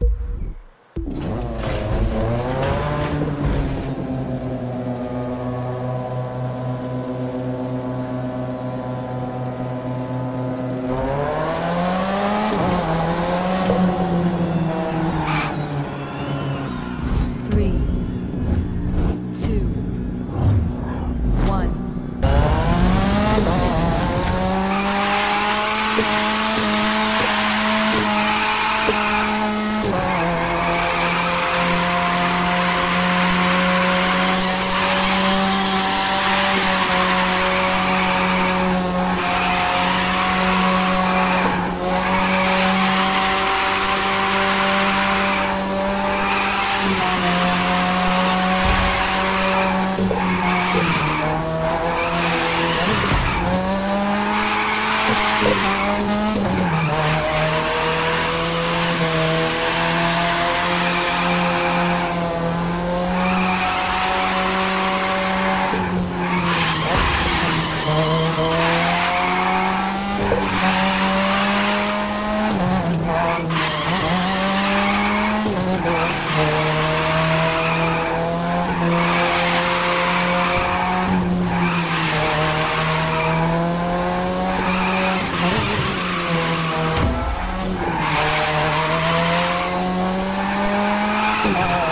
Wow. Yeah.